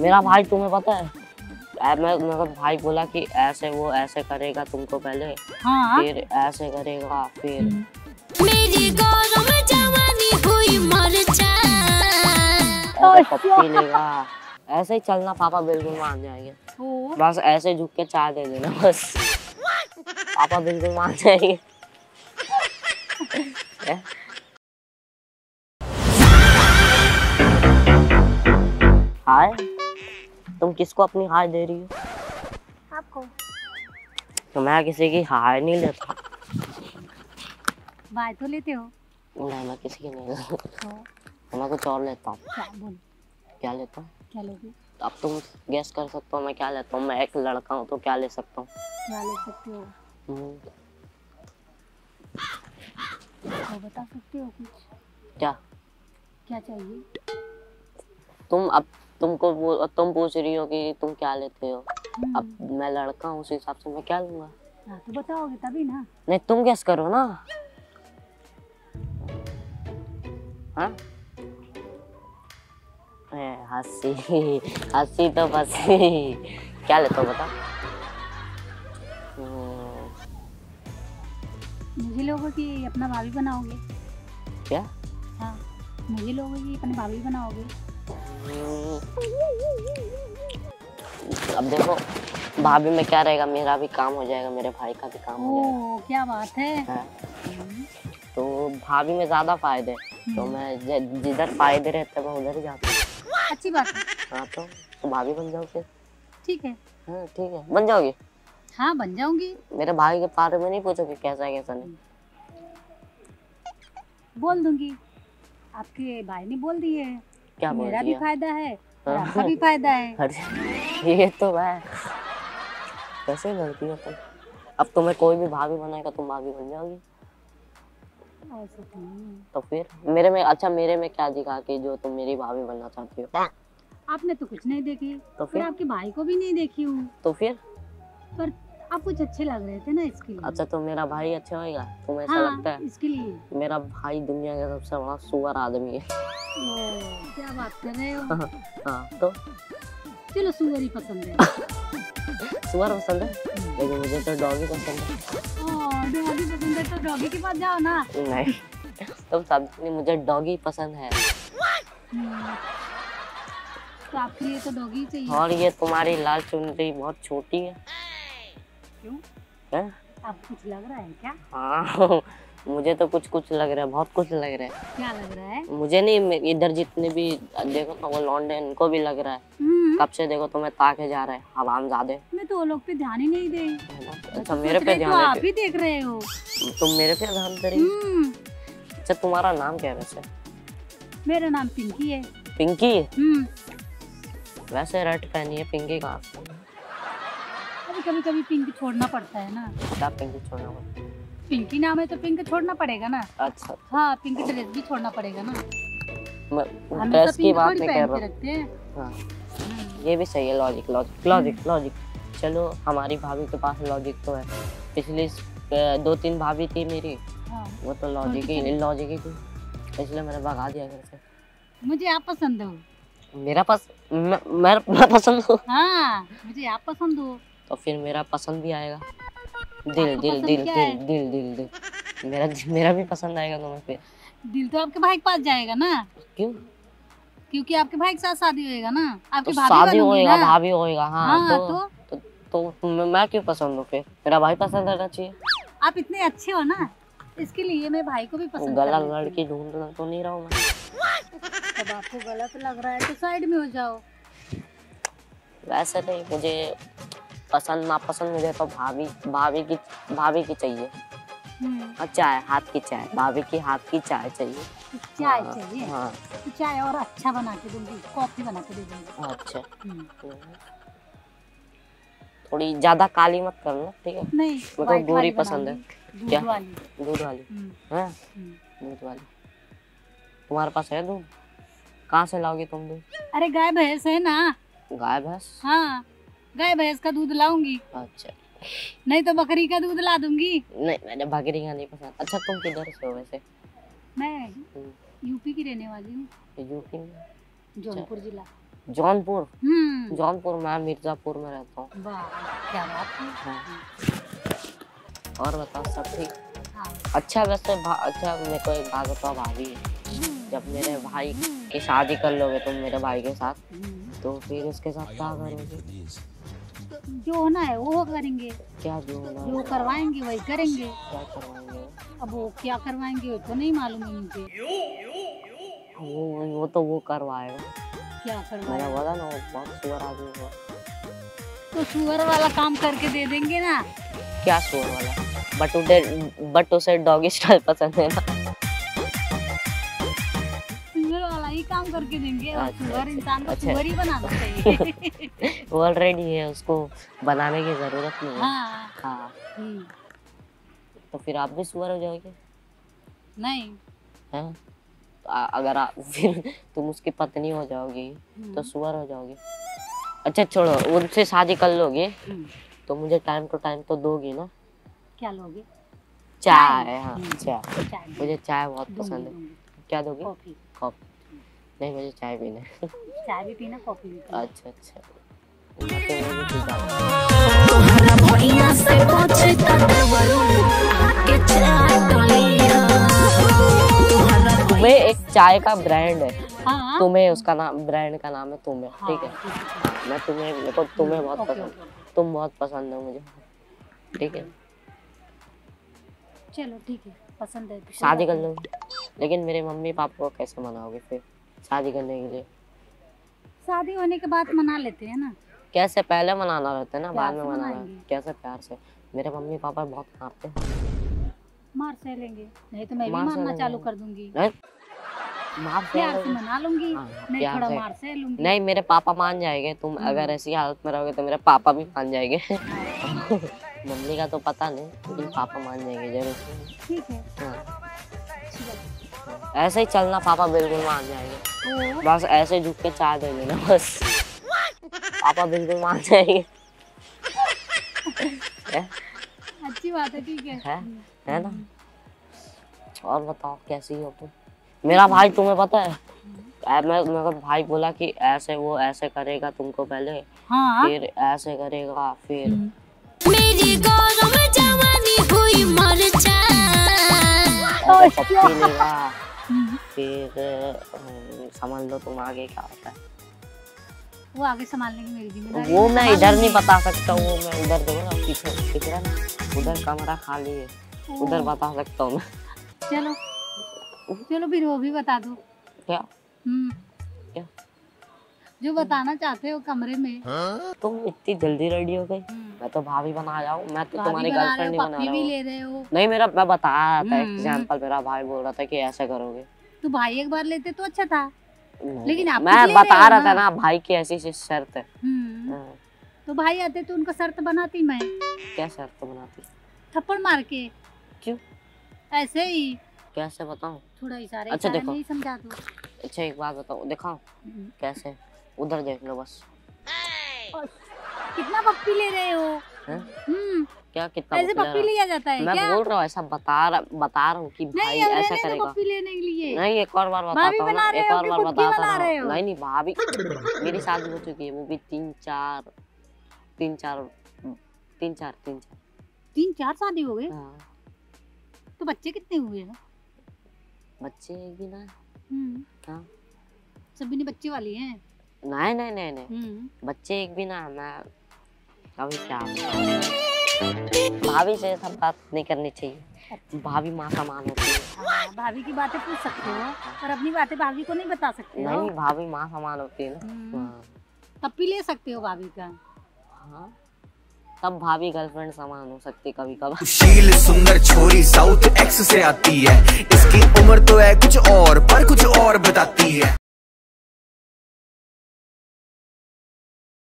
मेरा भाई तुम्हें पता है? मैं मेरा भाई बोला कि ऐसे वो ऐसे करेगा तुमको पहले हाँ। फिर ऐसे करेगा फिर। मेरी गौरव जवानी हुई पप्पी लेगा ऐसे ही चलना पापा बिल्कुल मान जाएँगे। बस ऐसे झुक के चाय दे देना बस। पापा बिल्कुल मान जाएँगे। हाय। तुम किसको अपनी हार दे रही हो? आपको। तो मैं किसी की हाय नहीं लेता बाय तो लेते हो। नहीं मैं किसी की नहीं लेता। तो? तो मैं कुछ और लेता हूँ। क्या बोल? क्या लेता हूँ? क्या लोगे? अब तुम गेस कर सकते हो मैं क्या लेता हूँ। मैं एक लड़का हूँ तो क्या ले सकता हूँ? क्या ले सकते हो? हम्म, तो बता सकते हो कुछ? क्या? क्या चाहिए? तुम अब तुमको वो तुम पूछ रही हो कि तुम क्या लेते हो? हम्म, अब मैं लड़का हूँ उस हिसाब से मैं क्या लूँगा? हाँ तो बताओगे तभी ना। नहीं तुम गेस करो ना। हाँ? हँसी हँसी तो बस क्या लेते हो बता हम्म, मुझे लोगों की अपना भाभी बनाओगे। क्या? हाँ मुझे लोगों की अपने भाभी बनाओगे। हम्म, अब देखो भाभी में क्या रहेगा? मेरा भी काम हो जाएगा मेरे भाई का भी काम हो जाएगा। क्या बात है। हाँ, हम्म, तो भाभी में ज़्यादा फ़ायदे तो मैं जिधर फ़ायदे रहते हैं मैं उधर ही जाता हूँ। अच्छी बात है। हाँ तो, तो भाभी बन जाओ फिर। ठीक है। हाँ ठीक है। बन जाओगी? हाँ बन जाऊँगी। मेरे भाई के बारे में नहीं पूछोगे कैसा है कैसा नहीं? बोल दूँगी। आपके भाई ने बोल दिए। है क्या मेरा भी फ़ायदा है हाँ। आपका भी फ़ायदा है। अरे ये तो है। कैसे लड़की हो तुम अब तुम्हें कोई भी भाभी बनाएगा तुम भाभी बन जाओगी। तो है। तो फिर मेरे में अच्छा मेरे में क्या दिखा कि जो तुम मेरी भाभी बनना चाहती हो? आपने तो कुछ नहीं देखी। तो फिर? आपके भाई को भी नहीं देखी हूँ। तो फिर? पर आप कुछ अच्छे लग रहे थे ना इसके लिए। अच्छा तो मेरा भाई अच्छा होएगा? तुम्हें ऐसा हाँ लगता है? इसके लिए। मेरा भाई दुनिया का सबसे बड़ा सुअर आदमी है। ओ, क्या बात कर रहे हो? हाँ तो? चलो सुअर ही पसंद है। सुअर पसंद है? लेकिन मुझे तो डॉगी पसंद है। डॉगी पसंद है तो डॉगी के पास जाओ ना। नहीं तुम सब मुझे डॉगी पसंद है। हम्म, तो आपके लिए तो डॉगी चाहिए। और ये तुम्हारी लाल चुनरी बहुत छोटी है। क्यों? हैं? कुछ लग रहा है क्या? हाँ मुझे तो कुछ कुछ लग रहा है बहुत कुछ लग रहा है। क्या लग रहा है? मुझे नहीं मैं- इधर जितने भी देखो ना वो लौंडे इनको भी लग रहा है। हम्म, कब से देखो तुम्हें ताके जा रहा है हवाम ज़्यादा मैं तो वो लोग पे ध्यान ही नहीं दे। मैं अच्छा तो मेरे पे तो ध्यान आप ही देख रहे हो? तुम मेरे पे ध्यान दे रही हम्म, अच्छा तुम्हारा नाम क्या है वैसे? मेरा नाम पिंकी है। पिंकी? हम्म, वैसे रेड पहनी है पिंकी का। कभी कभी पिंक छोड़ना पड़ता है ना? क्या पिंकी छोड़ना पड़ता पिंकी नाम है तो पिंक छोड़ना पड़ेगा ना? अच्छा। हाँ पिंक ड्रेस भी छोड़ना पड़ेगा ना। ड्रेस की बात नहीं कर रहा। हूँ। हाँ। हम्म, ये भी सही है लॉजिक लॉजिक लॉजिक लॉजिक चलो हमारी भाभी के पास लॉजिक तो है। पिछली दो तीन भाभी थी मेरी हाँ, वो तो लॉजिक ही है। लॉजिक ही थी। इसलिए मैंने भगा दिया घर से। मुझे आप पसंद हो। मेरा पस मैं, मैं पसंद हूँ। हाँ मुझे आप पसंद हो। तो फिर मेरा पसंद भी आएगा। दिल दिल दिल दिल दिल दिल दिल। मेरा मेरा भी पसंद आएगा तुम्हें फिर। दिल तो आपके भाई के पास जाएगा ना? क्यों? क्योंकि आपके भाई के साथ शादी होएगा ना? तो आपकी भाभी शादी होएगा भाभी होएगा हाँ, हाँ तो, तो? तो तो मैं क्यों पसंद हूँ फिर? मेरा भाई पसंद रहना चाहिए। आप इतने अच्छे हो ना? इसके लिए मैं भाई को भी पसंद गला कर लड़की ढूंढ तो नहीं रहा हूँ आपको गलत लग रहा है तो साइड में हो जाओ। वैसे नहीं मुझे पसंद नापसंद मुझे तो भाभी भाभी की भाभी की चाहिए। हम्म, और चाय हाथ की चाय भाभी की हाथ की चाय चाहिए। चाय हाँ, चाहिए? हाँ। तो चाय और अच्छा बना के दूँगी कॉफ़ी बना के दे दूँगी। अच्छा। हम्म, थोड़ी ज़्यादा काली मत करना ठीक है? नहीं white गोरी पसंद है। क्या? दूध वाली। हम्म, है। दूध वाली। तुम्हारे पास है दूध? कहाँ से लाओगे तुम दूध? अरे गाय भैंस है ना। गाय भैंस? हाँ। गाय भैंस का दूध लाऊँगी। अच्छा। नहीं तो बकरी का दूध ला दूँगी। नहीं मैंने बकरी का नहीं पसंद। अच्छा तुम किधर से हो वैसे? मैं हम्म, यूपी की रहने वाली हूँ। यूपी में? जौनपुर जिला। जौनपुर? हम्म। जौनपुर मैं मिर्जापुर में रहता हूँ। क्या बात है। हाँ। और बताओ सब ठीक? हाँ। अच्छा वैसे अच्छा मेरे को एक बात बताओ भाभी। जब मेरे भाई की शादी कर लोगे तुम मेरे भाई के साथ हम्म। तो फिर उसके साथ क्या करोगे? जो होना है वो करेंगे। क्या जो होना जो करवाएँगे वही करेंगे। क्या करवाएँगे? अब वो क्या करवाएँगे वो तो नहीं मालूम है मुझे। वो वो तो वो करवाएगा क्या करवाएँगे बोला ना वो बहुत सुअर आदमी हुआ तो सुअर वाला काम करके दे देंगे ना। क्या सुअर वाला? बट उसे बट उसे डॉगी स्टाइल पसंद है ना। काम करके देंगे और अच्छा, सुअर अच्छा, इंसान को अच्छा। सुअर ही बनाना चाहिए। ऑलरेडी है उसको बनाने की ज़रूरत नहीं है। हाँ। हाँ। हम्म, तो फिर आप भी सुअर हो जाओगे? नहीं। हैं? आ- अगर आप फिर तुम उसकी पत्नी हो जाओगी हम्म, तो सुअर हो जाओगे। अच्छा छोड़ो उनसे शादी कर लोगे हम्म, तो मुझे टाइम टू टाइम तो दोगी ना? क्या लोगे? चाय हाँ हम्म। चाय। चाय। मुझे चाय बहुत पसंद है। क्या दोगी? कॉफ़ी। कॉफ़ी। नहीं मुझे चाय पीना है। चाय भी पीना कॉफ़ी भी पीना। अच्छा अच्छा। मैं तो वो भी पी जाऊँगा। तोहरा भैया से पूछ आके चाट लिया तुम्हें एक चाय का ब्रांड है। हाँ तुम्हें उसका नाम ब्रांड का नाम है तुम्हें हाँ, ठीक है? हाँ, मैं तुम्हें मेरे को तुम्हें बहुत पसंद। तुम बहुत पसंद हो मुझे। ठीक है? चलो ठीक है पसंद है शादी कर लोगे लेकिन मेरे मम्मी पापा को कैसे मनाओगे फिर? शादी करने के लिए। शादी होने के बाद मना लेते हैं ना। कैसे? पहले मनाना रहता है ना बाद में मनाना। कैसे प्यार से? मेरे मम्मी पापा बहुत मारते हैं। मार से लेंगे नहीं तो मैं भी मारना चालू कर दूँगी। मार से प्यार से मना लूँगी हाँ, नहीं थोड़ा मार से लूँगी नहीं मेरे पापा मान जाएँगे। तुम हम्म। अगर ऐसी हालत में रहोगे तो मेरे पापा भी मान जाएँगे। मम्मी का तो पता नहीं लेकिन पापा मान जाएँगे ज़रूर। ठीक है। हाँ, ऐसे ही चलना पापा बिल्कुल मान जाएँगे। है। बस ऐसे झुक के चाय दे देना बस। पापा बिल्कुल मान जाएँगे। अच्छी बात है ठीक है। है? है ना? और बताओ कैसी हो तुम? मेरा भाई तुम्हें पता है? मैं मेरे भाई बोला कि ऐसे वो ऐसे करेगा तुमको पहले हाँ। फिर ऐसे करेगा फिर। मेरी गौरव जवानी हुई लेगा हम्म, फिर समझ लो तुम आगे क्या होता है। वो आगे संभालने की मेरी ज़िम्मेदारी वो मैं इधर नहीं बता सकता वो मैं उधर देखो ना पीछे दिख रहा ना उधर कमरा खाली है उधर बता सकता हूँ मैं। चलो चलो फिर वो भी बता दो। क्या? हम्म। क्या? जो बताना चाहते हो कमरे में। तुम इतनी जल्दी रेडी हो गई? हम्म, मैं तो भाभी बना जाऊँ मैं तो तुम्हारी गर्लफ्रेंड नहीं बना रहा भी हूँ। ले रहे हो। नहीं मेरा मैं बता रहा था हम्म। एग्ज़ाम्पल मेरा भाई बोल रहा था कि ऐसा करोगे। तो भाई एक बार लेते तो अच्छा था। लेकिन आप मैं रहे बता रहा था ना। भाई की ऐसी शर्त है। हम्म, हाँ, तो भाई आते तो उनका शर्त बनाती मैं। क्या शर्त बनाती? थप्पड़ मार के। क्यों? ऐसे ही। कैसे बताऊँ? थोड़ा इशारे अच्छा, देखो। में ही समझा दो। अच्छा एक बात बताओ दिखाओ। हम्म, कैसे? उधर देख लो बस। कितना पप्पी ले रहे हो? हम्म। क्या कितना ऐसे पप्पी? लिया जाता है मैं क्या? बोल रहा हूँ ऐसा बता रहा बता रहा हूँ कि भाई नहीं ऐसा दो करेगा। पप्पी लेने के लिए। नहीं एक और बार बताता हूँ ना एक और बार बताता बना रहे रहा हो? नहीं नहीं भाभी मेरी शादी हो चुकी है वो भी तीन चार तीन चार तीन चार तीन चार। तीन चार शादी हो गए? हाँ। तो बच्चे कितने हुए हैं? बच्चे एक भी ना हम्म, हाँ। सभी ने बच्चे वाली हैं? नहीं नहीं नहीं नहीं। हम्म, बच्चे एक भी ना मैं कभी क्या भाभी से सब बात नहीं करनी चाहिए। भाभी माँ समान होती है। हाँ, भाभी की बातें पूछ सकते हो और अपनी बातें भाभी को नहीं बता सकते हो। नहीं भाभी माँ समान होती है ना। हम्म, हाँ। पप्पी ले सकते हो भाभी का। हाँ। तब भाभी गर्लफ्रेंड समान हो सकती कभी कभार सुशील सुंदर छोरी साउथ एक्स से आती है। इसकी उम्र तो है कुछ और पर कुछ और बताती है।